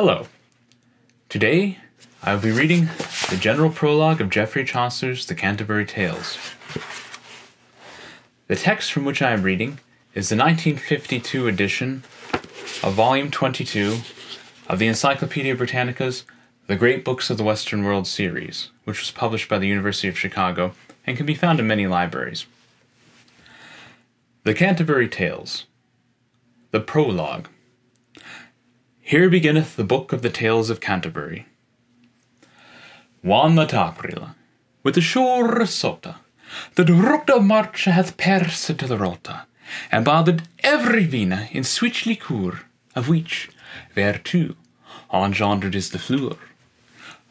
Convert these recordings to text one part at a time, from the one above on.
Hello. Today, I will be reading the general prologue of Geoffrey Chaucer's The Canterbury Tales. The text from which I am reading is the 1952 edition of Volume 22 of the Encyclopedia Britannica's The Great Books of the Western World series, which was published by the University of Chicago and can be found in many libraries. The Canterbury Tales. The Prologue. Here beginneth the book of the Tales of Canterbury. One that April, with the shore sota, the of March hath persed to the rota, and badded every vina in switch liqueur, of which, whereto, engendered is the fluor.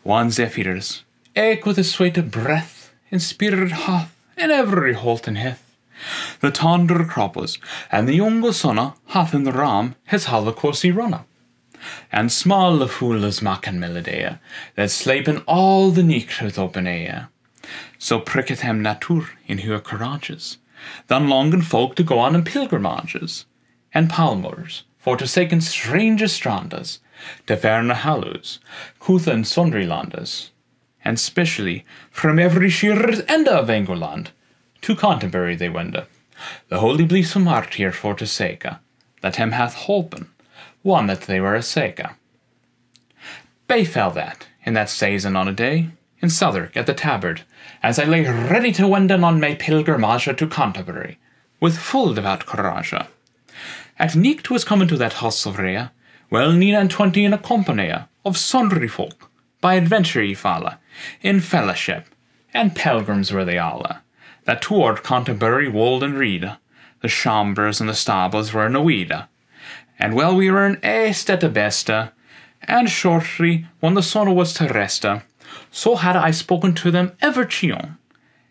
One Zephirus, eke with a sweet breath, inspired hath in every holt and heth. The tonder croppers, and the younger sonne hath in the ram his halve coursey runner. And small the fool is maken melodea, that slapen all the with open air. So pricketh hem natur in her courages, than longen folk to go on in pilgrimages, and palmers, for to seeken strange strandas, to ferne hallows, kutha and sundry landas, and specially from every sheer end of Engeland, to Canterbury they wende, the holy blissome martyr for to seke, that hem hath holpen, one that they were a seke. Befell that, in that season on a day, in Southwark at the Tabard, as I lay ready to wenden on my pilgrimage to Canterbury, with full devout courage. At night was come into that house of Rhea, well nine and twenty in a company of sundry folk, by adventure ye falle, in fellowship, and pilgrims were they all, that toward Canterbury wold and read, the chambers and the stables were in a weed, and well we were in aist at the beste, and shortly when the sun was to rest, so had I spoken to them ever chion,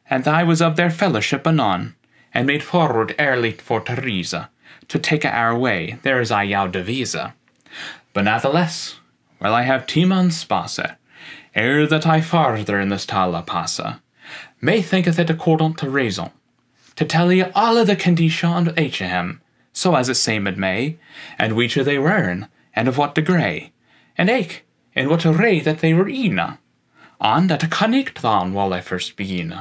and I was of their fellowship anon, and made forward early for Teresa, to take our way, there is I yow devisa. But natheless, while I have Timan spasse, ere that I farther in this tala passa, may thinketh it accordant to raison, to tell ye all of the condition of Abraham, so as it seemed may, and which they weren, and of what degree, and eke, in what array that they were in, and at a connect than while I first begin.